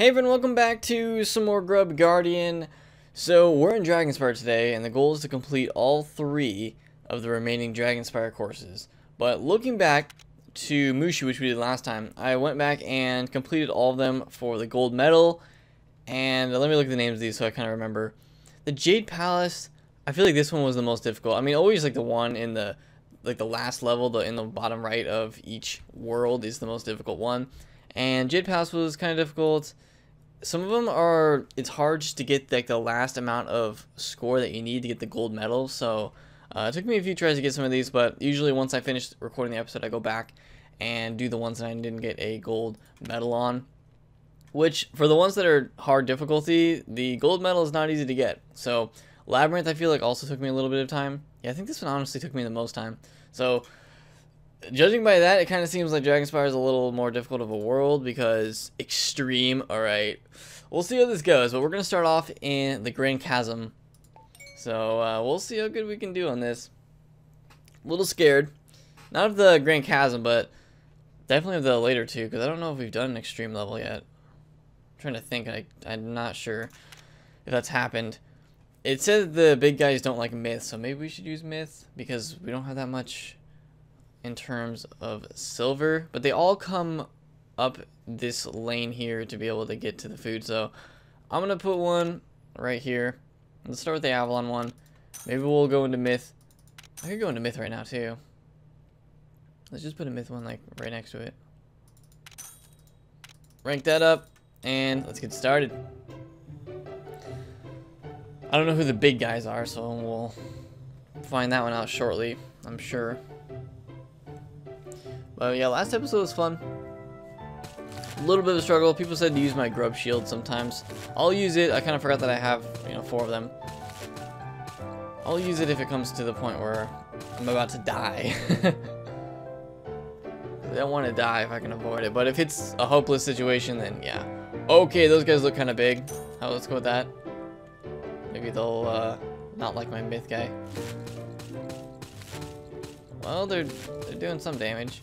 Hey everyone, welcome back to some more Grub Guardian. So we're in Dragonspyre today, and the goal is to complete all three of the remaining Dragonspyre courses. But looking back to Mooshu, which we did last time, I went back and completed all of them for the gold medal. And let me look at the names of these so I kind of remember. The Jade Palace, I feel like this one was the most difficult. I mean, always like the one in the like the last level, the in the bottom right of each world is the most difficult one. And Jade Palace was kind of difficult some of them are it's hard just to get like the last amount of score that you need to get the gold medal so uh, it took me a few tries to get some of these but usually once I finish recording the episode I go back and do the ones that I didn't get a gold medal on which for the ones that are hard difficulty the gold medal is not easy to get. So labyrinth I feel like also took me a little bit of time. Yeah I think this one honestly took me the most time. So judging by that, it kind of seems like Dragonspyre is a little more difficult of a world because extreme. All right, we'll see how this goes. But we're gonna start off in the Grand Chasm, so uh, we'll see how good we can do on this. A little scared, not of the Grand Chasm, but definitely of the later two because I don't know if we've done an extreme level yet. I'm trying to think. I I'm not sure if that's happened. It said the big guys don't like myth, so maybe we should use myth because we don't have that much in terms of silver, but they all come up this lane here to be able to get to the food. So I'm going to put one right here. Let's start with the Avalon one. Maybe we'll go into Myth. I could go into Myth right now too. Let's just put a Myth one like right next to it. Rank that up and let's get started. I don't know who the big guys are, so we'll find that one out shortly, I'm sure. But yeah, last episode was fun. A little bit of a struggle. People said to use my grub shield sometimes. I'll use it. I kind of forgot that I have, you know, four of them. I'll use it if it comes to the point where I'm about to die. I don't want to die if I can avoid it. But if it's a hopeless situation, then yeah. Okay, those guys look kind of big. Oh, let's go with that. Maybe they'll uh, not like my myth guy. Well, they're they're doing some damage.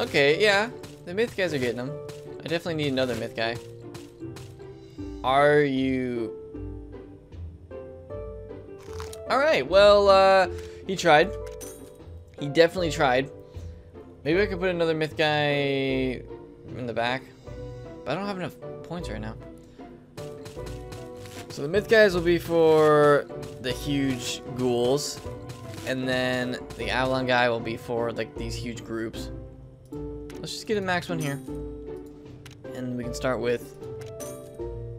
Okay, yeah. The myth guys are getting them. I definitely need another myth guy. Are you... Alright, well, uh, he tried. He definitely tried. Maybe I could put another myth guy in the back. But I don't have enough points right now. So the myth guys will be for the huge ghouls. And then the Avalon guy will be for like these huge groups. Let's just get a max one here. And we can start with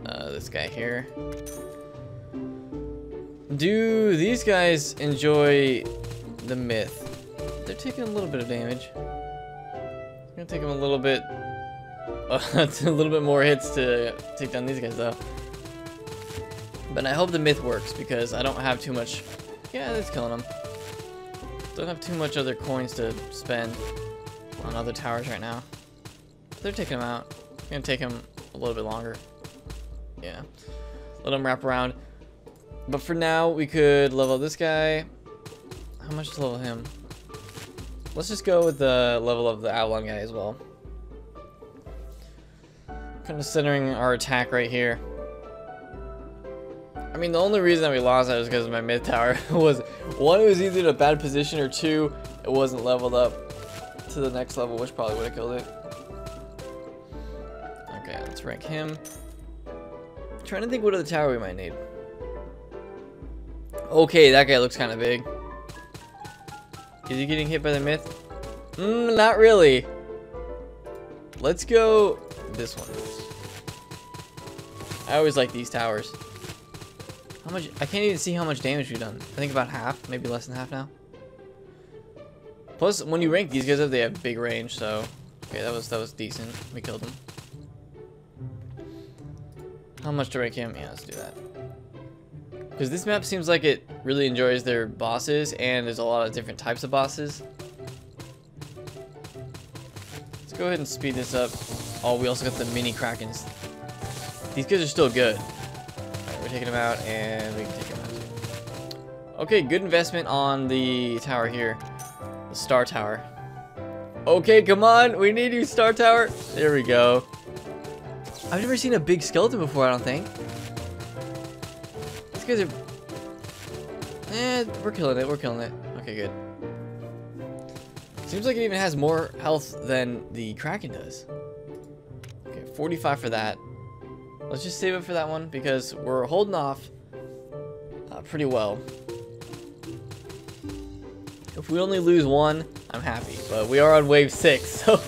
uh, this guy here. Do these guys enjoy the myth? They're taking a little bit of damage. It's gonna take them a little bit, a little bit more hits to take down these guys though. But I hope the myth works because I don't have too much. Yeah, that's killing them. Don't have too much other coins to spend on other towers right now. They're taking them out. Gonna take them a little bit longer. Yeah. Let them wrap around. But for now, we could level this guy. How much to level him? Let's just go with the level of the Avalon guy as well. Centering our attack right here. I mean, the only reason that we lost that was because my myth tower was, one, it was either in a bad position, or two, it wasn't leveled up to the next level, which probably would have killed it. Okay, let's rank him. I'm trying to think what other tower we might need. Okay, that guy looks kind of big. Is he getting hit by the myth? Mm, not really. Let's go this one. I always like these towers. How much? I can't even see how much damage we've done. I think about half, maybe less than half now. Plus, when you rank these guys up, they have big range, so... Okay, that was that was decent. We killed him. How much to rank him? Yeah, let's do that. Because this map seems like it really enjoys their bosses, and there's a lot of different types of bosses. Let's go ahead and speed this up. Oh, we also got the mini Krakens. These guys are still good. Alright, we're taking them out, and we can take them out. Okay, good investment on the tower here. The Star Tower. Okay, come on. We need you, Star Tower. There we go. I've never seen a big skeleton before, I don't think. These guys are... Eh, we're killing it. We're killing it. Okay, good. Seems like it even has more health than the Kraken does. Okay, 45 for that. Let's just save it for that one because we're holding off uh, pretty well. If we only lose one, I'm happy. But we are on wave 6, so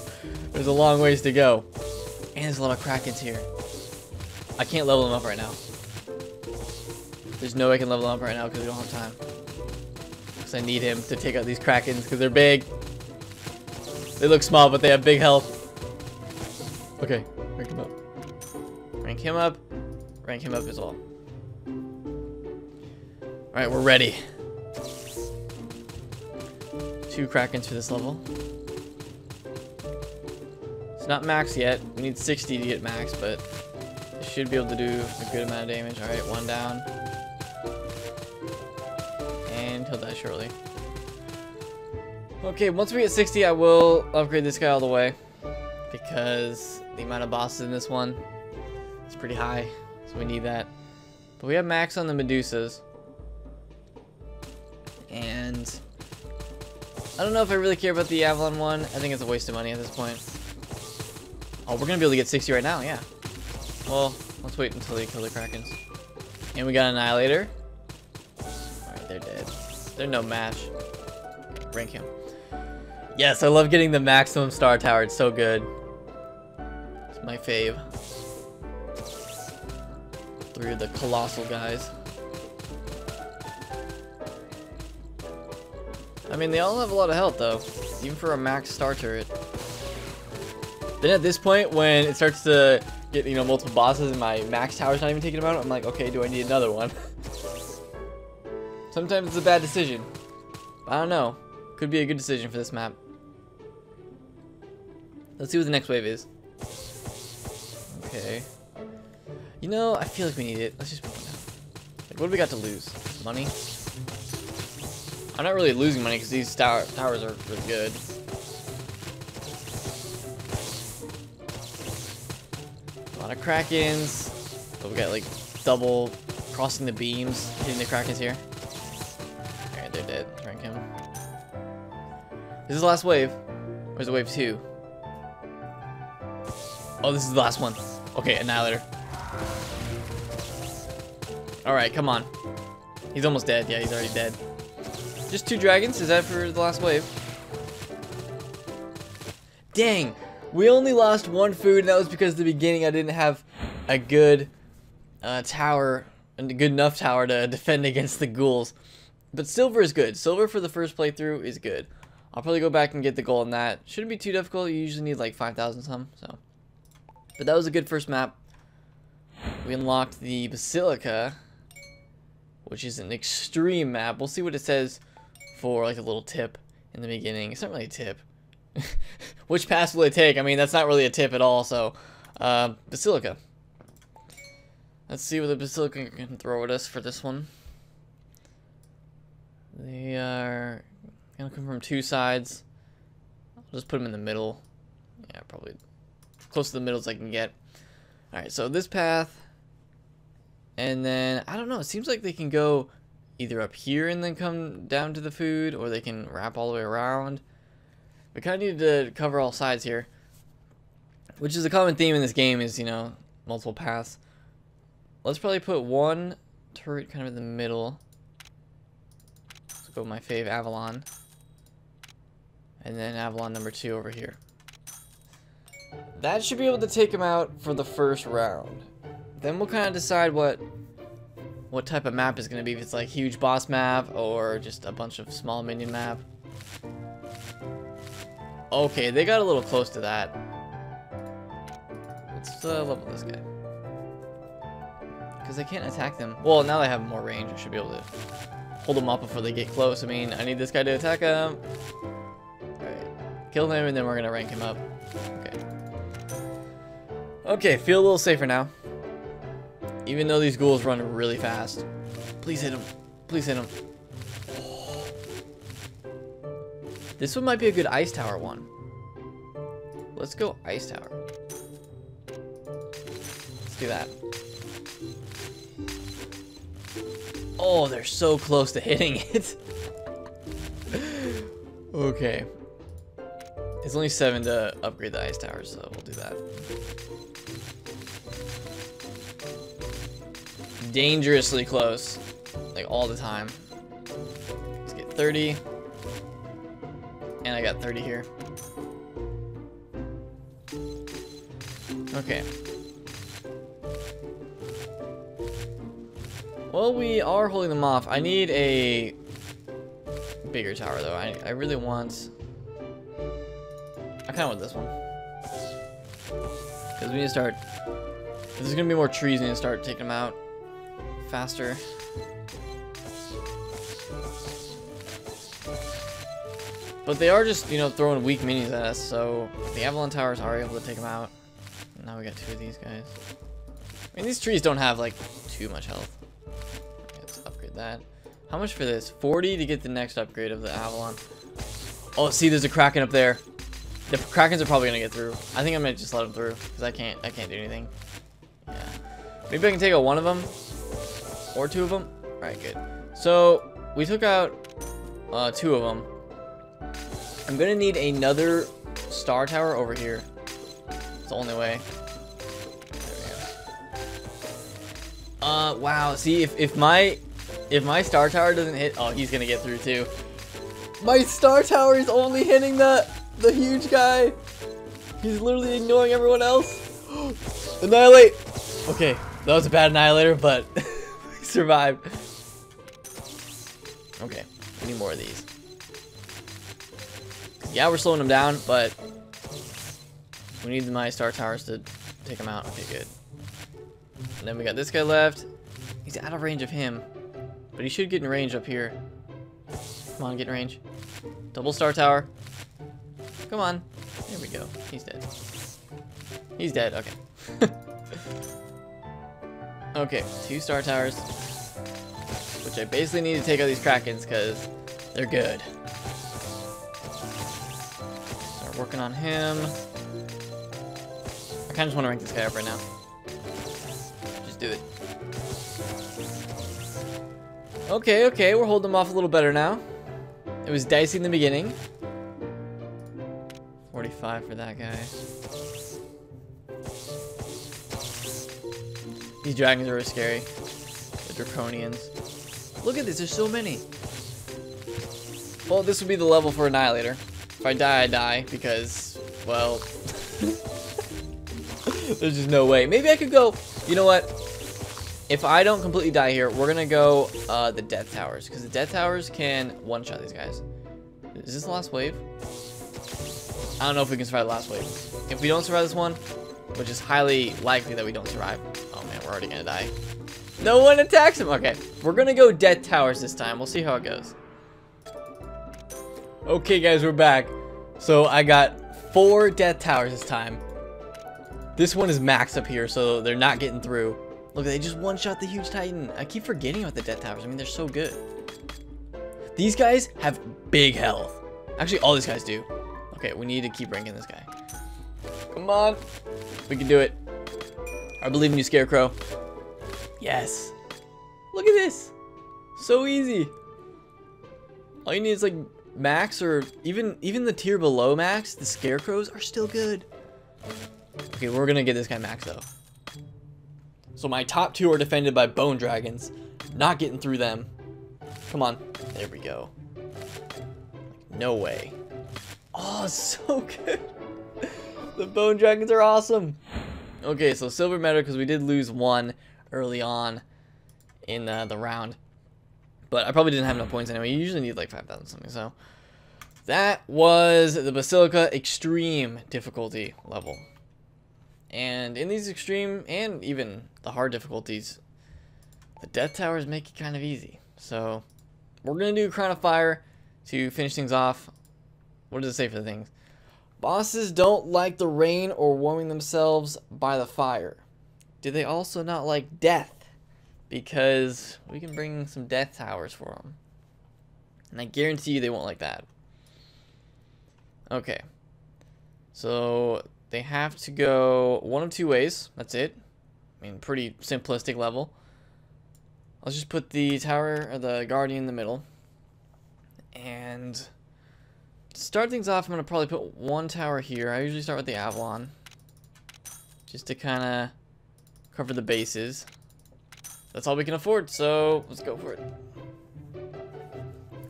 there's a long ways to go. And there's a lot of Krakens here. I can't level them up right now. There's no way I can level them up right now because we don't have time. Because I need him to take out these Krakens because they're big. They look small, but they have big health. Okay, rank him up. Rank him up. Rank him up as well. Alright, we're ready. Two Krakens for this level. It's not max yet. We need 60 to get max, but it should be able to do a good amount of damage. Alright, one down. And he'll die shortly. Okay, once we get 60, I will upgrade this guy all the way. Because the amount of bosses in this one is pretty high. So we need that. But we have max on the Medusas. And I don't know if I really care about the Avalon one. I think it's a waste of money at this point. Oh, we're going to be able to get 60 right now, yeah. Well, let's wait until they kill the Krakens. And we got Annihilator. Alright, they're dead. They're no match. Rank him. Yes, I love getting the maximum star tower. It's so good. It's my fave. Three of the colossal guys. I mean, they all have a lot of health, though. Even for a max star turret. Then at this point, when it starts to get, you know, multiple bosses and my max tower's not even taking them out, I'm like, okay, do I need another one? Sometimes it's a bad decision. I don't know. Could be a good decision for this map. Let's see what the next wave is. Okay. You know, I feel like we need it. Let's just put one down. Like, what do we got to lose? Money? I'm not really losing money because these tower towers are really good. A lot of Krakens. But we got like double crossing the beams, hitting the Krakens here. Alright, they're dead. Rank him. This is the last wave. Is it wave two? Oh, this is the last one. Okay, Annihilator. Alright, come on. He's almost dead. Yeah, he's already dead. Just two dragons? Is that for the last wave? Dang! We only lost one food, and that was because at the beginning I didn't have a good uh, tower, a good enough tower to defend against the ghouls. But silver is good. Silver for the first playthrough is good. I'll probably go back and get the gold in that. Shouldn't be too difficult. You usually need like 5,000 some, so. But that was a good first map. We unlocked the Basilica, which is an extreme map. We'll see what it says for like a little tip in the beginning. It's not really a tip. Which pass will it take? I mean, that's not really a tip at all, so... Uh, Basilica. Let's see what the Basilica can throw at us for this one. They are gonna come from two sides. I'll just put them in the middle. Yeah, probably close to the middle as I can get. Alright, so this path. And then, I don't know, it seems like they can go either up here and then come down to the food, or they can wrap all the way around. We kind of need to cover all sides here. Which is a common theme in this game is, you know, multiple paths. Let's probably put one turret kind of in the middle. Let's go with my fave Avalon. And then Avalon number two over here. That should be able to take him out for the first round. Then we'll kind of decide what what type of map is going to be. If it's like huge boss map or just a bunch of small minion map. Okay, they got a little close to that. Let's uh, level this guy. Because I can't attack them. Well, now they have more range. I should be able to hold them up before they get close. I mean, I need this guy to attack him. Alright. Kill him and then we're going to rank him up. Okay. Okay, feel a little safer now. Even though these ghouls run really fast. Please hit him. Please hit him. This one might be a good ice tower one. let's go Ice Tower. Let's do that. Oh, they're so close to hitting it. okay. It's only seven to upgrade the ice tower, so we'll do that. Dangerously close. Like all the time. Let's get 30. And I got 30 here. Okay. Well, we are holding them off. I need a bigger tower, though. I, I really want... I kind of want this one. Because we need to start... There's going to be more trees. To start taking them out faster. But they are just, you know, throwing weak minis at us, so the Avalon Towers are able to take them out. Now we got two of these guys. I mean, these trees don't have, like, too much health. Let's upgrade that. How much for this? 40 to get the next upgrade of the Avalon. Oh, see, there's a Kraken up there. The Krakens are probably gonna get through. I think I'm gonna just let them through, because I can't, I can't do anything. Yeah. Maybe I can take out one of them, or two of them. All right, good. So, we took out uh, two of them. I'm gonna need another star tower over here. It's the only way. Uh, wow. See, if, if my if my star tower doesn't hit, oh, he's gonna get through too. My star tower is only hitting the the huge guy. He's literally ignoring everyone else. Annihilate. Okay, that was a bad annihilator, but we survived. Okay, we need more of these. Yeah, we're slowing them down, but we need my star towers to take them out. Okay, good. And then we got this guy left. He's out of range of him, but he should get in range up here. Come on, get in range. Double star tower. Come on. There we go. He's dead. He's dead. Okay. okay, two star towers. Which I basically need to take out these Krakens because they're good. Start working on him. I kind of just want to rank this guy up right now. Just do it. Okay, okay, we're holding them off a little better now. It was dicey in the beginning. 45 for that guy. These dragons are really scary. The draconians. Look at this, there's so many. Well, this would be the level for Annihilator. If I die, I die, because, well... there's just no way. Maybe I could go... You know what? If I don't completely die here, we're gonna go uh, the Death Towers, because the Death Towers can one-shot these guys. Is this the last wave? I don't know if we can survive the last wave. If we don't survive this one, which is highly likely that we don't survive. Oh man, we're already gonna die. No one attacks him. Okay, we're gonna go Death Towers this time. We'll see how it goes. Okay, guys, we're back. So I got four Death Towers this time. This one is maxed up here, so they're not getting through. Look, they just one-shot the huge titan. I keep forgetting about the Death Towers. I mean, they're so good. These guys have big health. Actually, all these guys do. Okay, we need to keep ranking this guy. Come on. We can do it. I believe in you, Scarecrow. Yes. Look at this. So easy. All you need is like max or even even the tier below max, the Scarecrows are still good. Okay, we're gonna get this guy max though. So my top two are defended by Bone Dragons. Not getting through them. Come on. There we go. No way. Oh, so good. the Bone Dragons are awesome. Okay, so silver medal because we did lose one early on in uh, the round. But I probably didn't have enough points anyway. You usually need like 5,000 something, so. That was the Basilica Extreme difficulty level. And in these extreme and even the hard difficulties, the Death Towers make it kind of easy. So, we're going to do Crown of Fire to finish things off. What does it say for the things? Bosses don't like the rain or warming themselves by the fire. Do they also not like death? Because we can bring some death towers for them. And I guarantee you they won't like that. Okay. So they have to go one of two ways. That's it. I mean, pretty simplistic level. Let's just put the tower or the guardian in the middle. And to start things off, I'm going to probably put one tower here. I usually start with the Avalon. Just to kind of cover the bases. That's all we can afford, so let's go for it.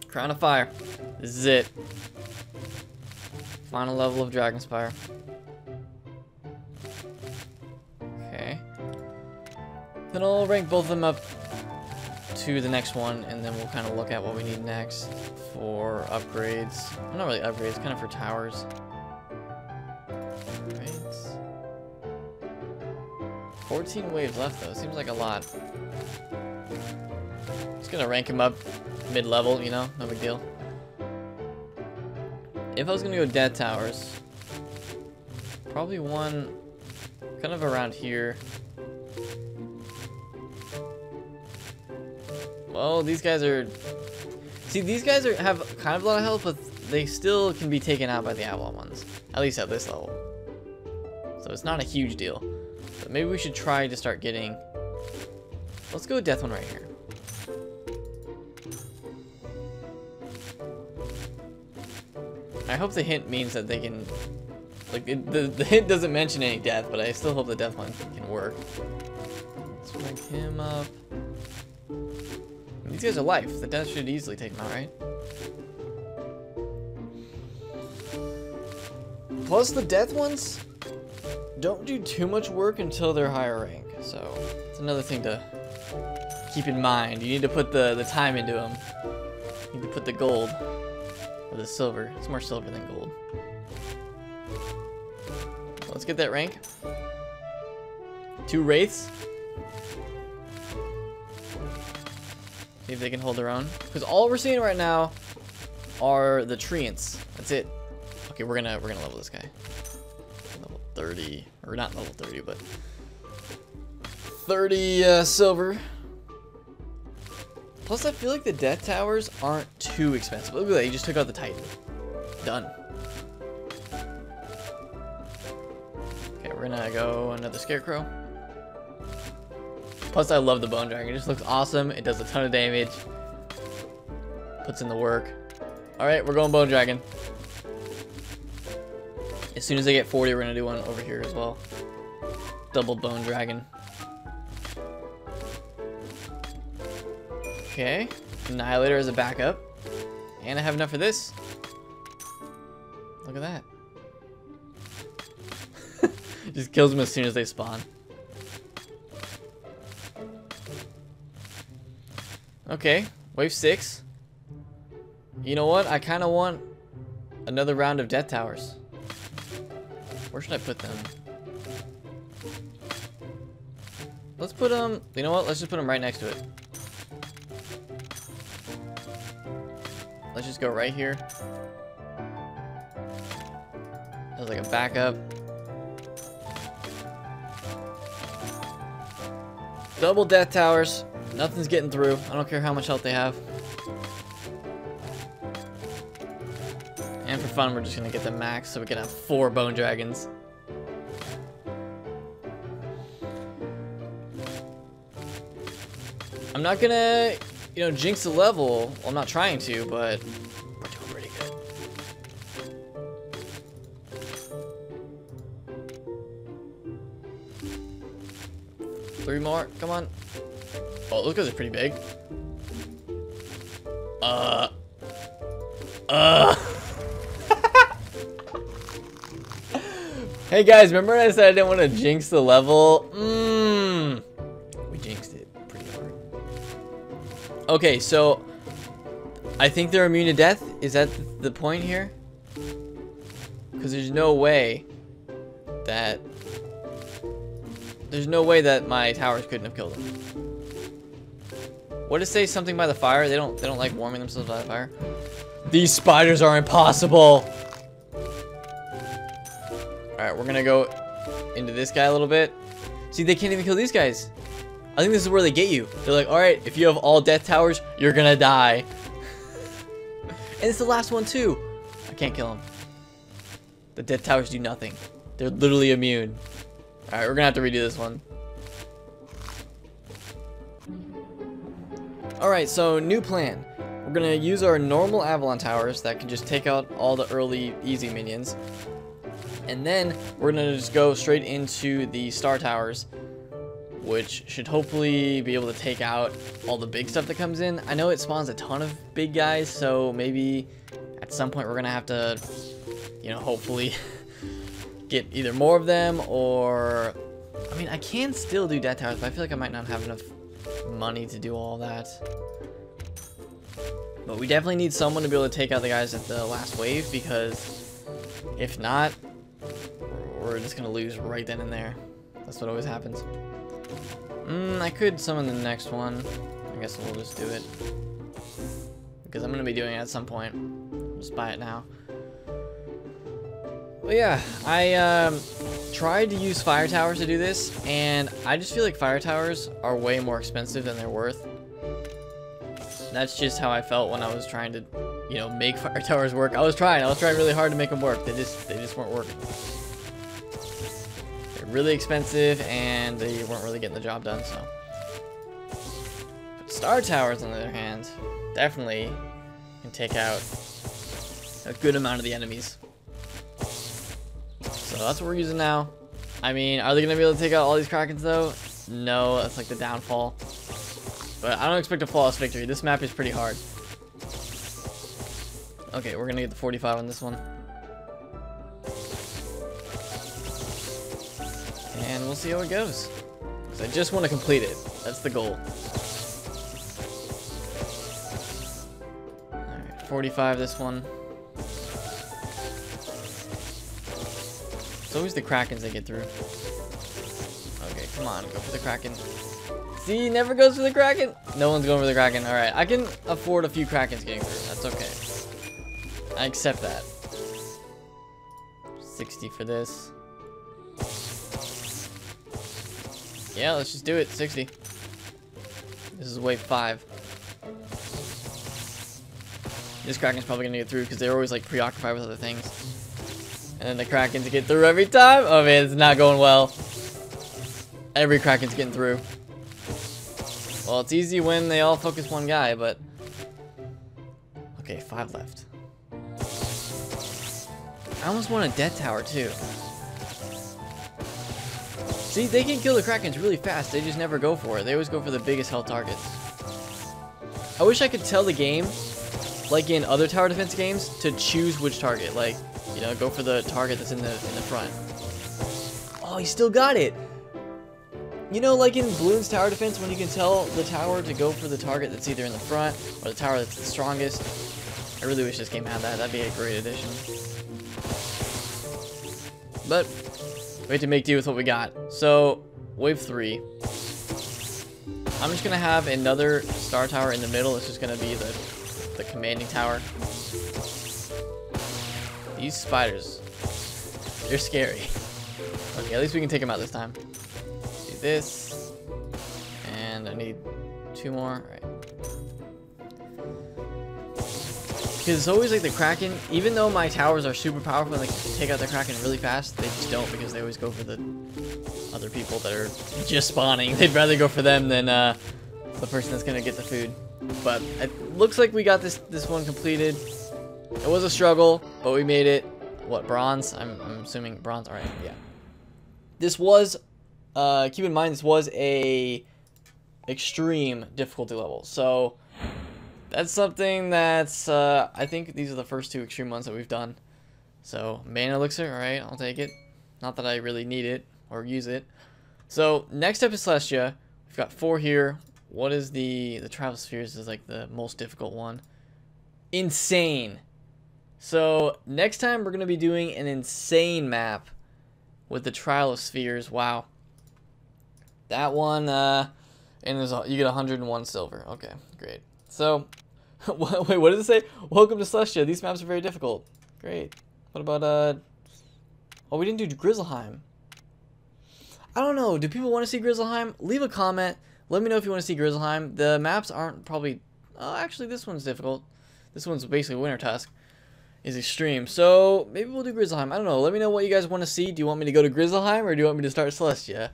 Crown of Fire. This is it. Final level of Dragonspyre. Okay. Then I'll rank both of them up to the next one, and then we'll kind of look at what we need next for upgrades. Not really upgrades, kind of for towers. 14 waves left, though. Seems like a lot. Just gonna rank him up mid-level, you know? No big deal. If I was gonna go death towers, probably one kind of around here. Well, these guys are... See, these guys are have kind of a lot of health, but they still can be taken out by the Avalon ones. At least at this level. So it's not a huge deal. Maybe we should try to start getting... Let's go Death one right here. I hope the hint means that they can... Like, the, the hint doesn't mention any death, but I still hope the death one can work. Let's rank him up. These guys are life. The death should easily take them out, right? Plus, the death ones don't do too much work until they're higher rank. So, it's another thing to keep in mind. You need to put the, the time into them. You need to put the gold. Or the silver. It's more silver than gold. Let's get that rank. Two Wraiths. See if they can hold their own. Because all we're seeing right now are the treants. That's it. Okay, we're gonna we're gonna level this guy. Level 30. Or not level 30, but 30 uh, silver. Plus, I feel like the death towers aren't too expensive. Look at that, you just took out the titan. Done. Okay, we're gonna go another scarecrow. Plus, I love the bone dragon. It just looks awesome. It does a ton of damage. Puts in the work. Alright, we're going bone dragon. As soon as I get 40, we're gonna do one over here as well. Double bone dragon. Okay. Annihilator as a backup. And I have enough for this. Look at that. Just kills them as soon as they spawn. Okay, wave six. You know what? I kind of want another round of death towers. Where should I put them? Let's put them, you know what? Let's just put them right next to it. Let's just go right here. As like a backup. Double death towers. Nothing's getting through. I don't care how much health they have. Fun, we're just gonna get the max so we can have four bone dragons. I'm not gonna you know, jinx the level. Well, I'm not trying to, but we're doing pretty good. Three more. Come on. Oh, those guys are pretty big. Uh. Uh. hey guys, remember I said I didn't want to jinx the level? Mmm. We jinxed it. Pretty hard. Okay, so I think they're immune to death. Is that the point here? Because there's no way that there's no way that my towers couldn't have killed them. What does say something by the fire? They don't they don't like warming themselves by the fire. These spiders are impossible. We're gonna go into this guy a little bit. See, they can't even kill these guys. I think this is where they get you. They're like, alright, if you have all death towers, you're gonna die. and it's the last one too. I can't kill him. The death towers do nothing. They're literally immune. Alright, we're gonna have to redo this one. Alright, so new plan. We're gonna use our normal Avalon towers that can just take out all the early easy minions. And then we're gonna just go straight into the star towers, which should hopefully be able to take out all the big stuff that comes in. I know it spawns a ton of big guys, so maybe at some point we're gonna have to, you know, hopefully get either more of them or, I mean, I can still do death towers, but I feel like I might not have enough money to do all that. But we definitely need someone to be able to take out the guys at the last wave because if not, we're just to lose right then and there. That's what always happens. Mm, I could summon the next one. I guess we'll just do it. Because I'm to be doing it at some point. Just buy it now. But yeah, I um, tried to use fire towers to do this, and I just feel like fire towers are way more expensive than they're worth. That's just how I felt when I was trying to, you know, make fire towers work. I was trying. I was trying really hard to make them work. They just, they just weren't working. Really expensive, and they weren't really getting the job done, so. But star towers, on the other hand, definitely can take out a good amount of the enemies. So that's what we're using now. I mean, are they going to be able to take out all these Krakens, though? No, that's like the downfall. But I don't expect a flawless victory. This map is pretty hard. Okay, we're gonna get the 45 on this one. We'll see how it goes. Because I just want to complete it. That's the goal. Alright, 45 this one. It's always the Krakens that get through. Okay, come on, go for the Kraken. See, never goes for the Kraken. No one's going for the Kraken. All right, I can afford a few Krakens getting through. That's okay. I accept that. 60 for this. Yeah, let's just do it. 60. This is wave 5. This Kraken's probably gonna get through because they're always like preoccupied with other things. And then the Krakens get through every time. Oh man, it's not going well. Every Kraken's getting through. Well, it's easy when they all focus one guy, but... Okay, five left. I almost want a death tower, too. See, they can kill the Krakens really fast. They just never go for it. They always go for the biggest health targets. I wish I could tell the game, like in other tower defense games, to choose which target. Like, you know, go for the target that's in the in the front. Oh, he still got it. You know, like in Bloons tower defense, when you can tell the tower to go for the target that's either in the front or the tower that's the strongest. I really wish this game had that. That'd be a great addition. But we have to make do with what we got. So, wave three. I'm just gonna have another star tower in the middle. It's just gonna be the the commanding tower. These spiders, they're scary. Okay, at least we can take them out this time Do this. And I need two more. Right. Because it's always like the Kraken, even though my towers are super powerful and they take out the Kraken really fast, they just don't because they always go for the other people that are just spawning. They'd rather go for them than uh, the person that's going to get the food. But it looks like we got this, this one completed. It was a struggle, but we made it. What, bronze? I'm, I'm assuming bronze. Alright, yeah. This was uh, keep in mind this was a extreme difficulty level. So that's something that's, uh, I think these are the first two extreme ones that we've done. So mana elixir, alright, I'll take it. Not that I really need it or use it. So next up is Celestia. We've got four here. What is the, the Travel Spheres is like the most difficult one. Insane. So next time we're going to be doing an insane map with the Trial of Spheres. Wow. That one, uh, and there's a, you get 101 silver. Okay, great. So, wait, what does it say? Welcome to Celestia. These maps are very difficult. Great. What about, uh, oh, we didn't do Grizzleheim. I don't know. Do people want to see Grizzleheim? Leave a comment. Let me know if you want to see Grizzleheim. The maps aren't probably, oh, actually, this one's difficult. This one's basically Wintertusk. is extreme. So maybe we'll do Grizzleheim. I don't know. Let me know what you guys want to see. Do you want me to go to Grizzleheim or do you want me to start Celestia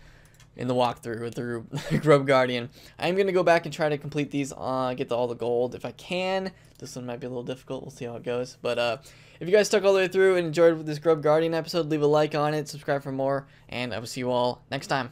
in the walkthrough through Grub Guardian? I'm going to go back and try to complete these, uh, get all the gold if I can. This one might be a little difficult. We'll see how it goes. But uh, if you guys stuck all the way through and enjoyed this Grub Guardian episode, leave a like on it, subscribe for more, and I will see you all next time.